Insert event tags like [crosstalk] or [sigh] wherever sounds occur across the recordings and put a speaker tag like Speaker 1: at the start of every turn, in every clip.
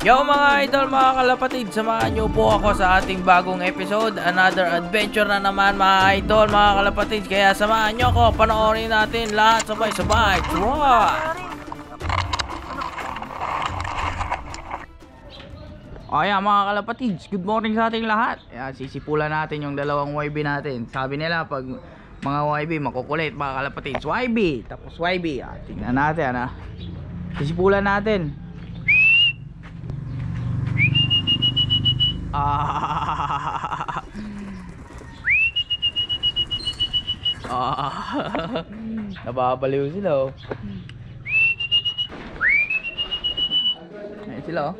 Speaker 1: Yo mga idol, mga kalapatid, samahan niyo po ako sa ating bagong episode, another adventure na naman mga idol, mga kalapatid. Kaya samahan niyo ako, panoorin natin lahat sabay-sabay. Yan mga kalapatids, good morning sa ating lahat. Ayan, sisipulan natin yung dalawang YB natin. Sabi nila pag mga YB makukulit mga kalapatids. YB, tapos YB. Ah, tingnan natin ah. Sisipulan natin. Ah. Ah. [laughs] Nababaliw sila oh. Ayun sila oh.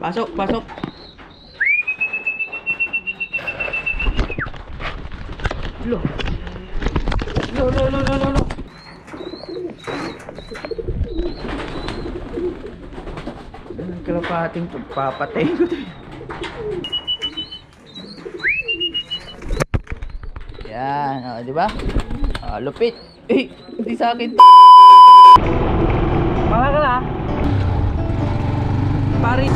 Speaker 1: Pasok, pasok. Ang kalapating papatay ko to. Yan, oh, di ba? Ah, lupit. Eh, hindi sa akin. Mga ka na. Pari.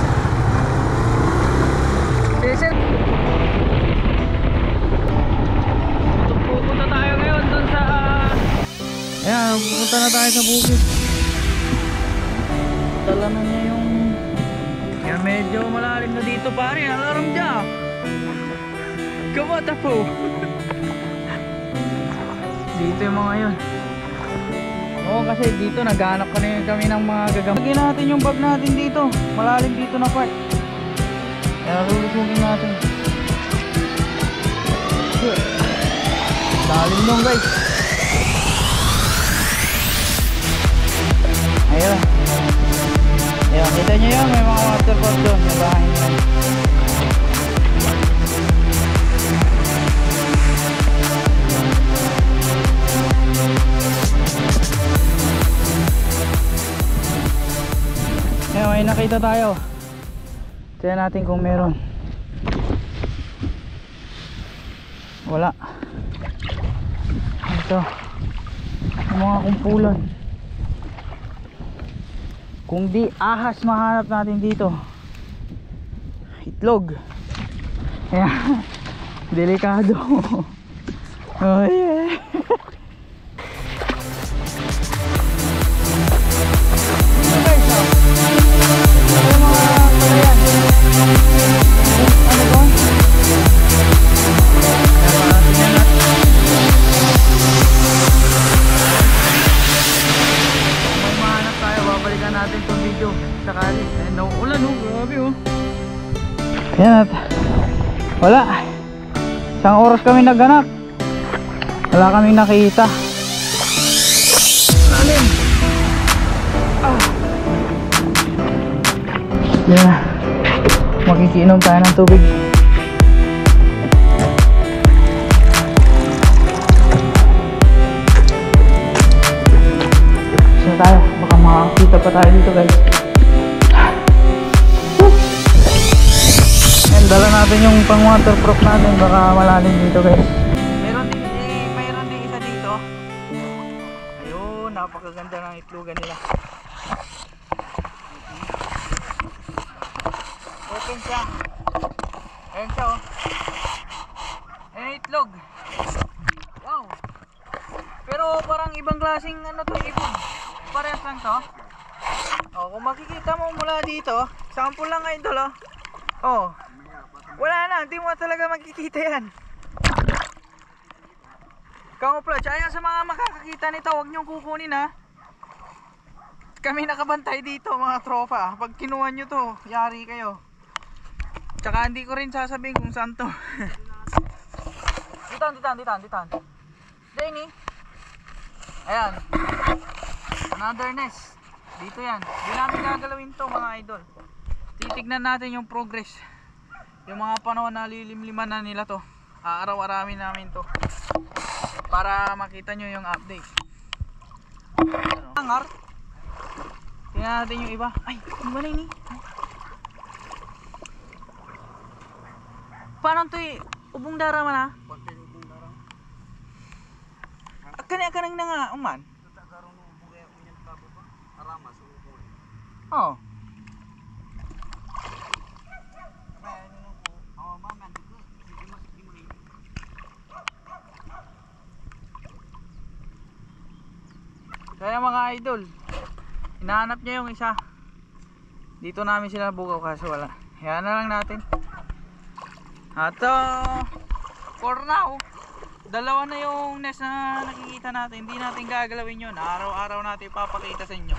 Speaker 1: Sisi. Na tayo sa bukid. Dala na niya yung... Yan medyo malalim na dito pare. Alarm dyan. Kamata po. [laughs] dito yung mga yun. Oo kasi dito naghanap ka na kami ng mga gagamit. Lagyan natin yung bag natin dito. Malalim dito na part. Kaya lulusugin natin. Lalim nung guys. Waterfall doon. Yung bahay nakita tayo. Tignan natin kung meron. Wala. Ito. Yung mga kumpulan. Kung di ahas mahanap natin dito. Itlog. Ayan. [laughs] Delikado. [laughs] oh yeah. [laughs] sakali. Eh, nauulan oh, grabe oh. Ayan at wala. Isang oras kami naghanap. Wala kaming nakita. Lalim. Ah. Yan. Makikinom tayo ng tubig. Tayo? Baka makakita pa tayo dito guys. Dala natin yung pang waterproof natin. Baka malalim dito guys. Meron din, eh, mayroon din isa dito. Ayun, napakaganda ng itlogan nila. Open siya. Ayan siya oh. Ayan yung itlog. Wow. Pero parang ibang klaseng ano to, ibon. Parehas lang to. Oh, kung makikita mo mula dito, sample lang tol oh. Oh. Wala na, hindi mo talaga makikita yan. Camouflage. Ayan sa mga makakakita nito, huwag niyong kukunin ha. Kami nakabantay dito mga tropa. Pag kinuha nyo to, yari kayo. Tsaka hindi ko rin sasabihin kung saan to. [laughs] ditan, ditan, ditan, ditan. Denny. Ayan. Another nest. Dito yan. Hindi namin gagalawin to mga idol. Titignan natin yung progress. Yung mga panahon na lilimliman na nila to. Aaraw-aramin namin to. Para makita nyo yung update. Angar. Tingnan natin yung iba. Ay, ano ba na ini? Paano to eh? Ubong dara man ha? kanya kanang na nga uman.
Speaker 2: Karon mo bugay ako niyan tabo ba? Arama sa upo.
Speaker 1: Oh.
Speaker 2: Kaya ano ko, awa mama dito. Sige mo sige mo ni.
Speaker 1: Kaya mga idol, hinahanap niya yung isa. Dito namin sila bugaw kaso wala. Hayaan na lang natin. At uh, for now, dalawa na yung nest na nakikita natin. Hindi natin gagalawin yun. Araw-araw natin ipapakita sa inyo.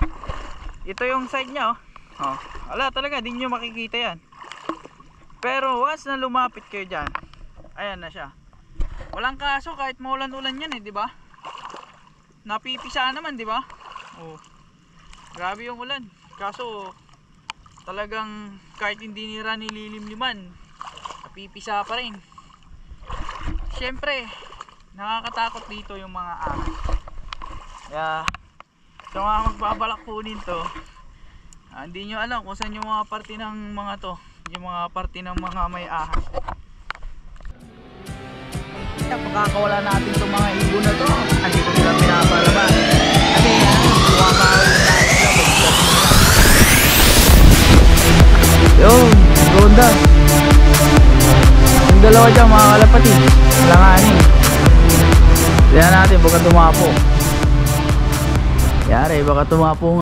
Speaker 1: Ito yung side niya oh. Oh, ala talaga, di nyo makikita yan. Pero once na lumapit kayo dyan, ayan na siya. Walang kaso kahit maulan-ulan yan eh, di ba? Napipisa naman, di ba? Oh. Grabe yung ulan. Kaso talagang kahit hindi nira nililimliman, napipisa pa rin. Siyempre, nakakatakot dito yung mga ahas. Kaya, sa mga magbabalak kunin to, ah, hindi nyo alam kung saan yung mga parte ng mga to, yung mga parte ng mga may ahas. Kaya pagkakawala natin itong mga ibon na to. Kasi Yun, ronda. Yung dalawa dyan mga kalapati, langanin. Tignan natin, baka tumapo. Yari, baka tumapo nga.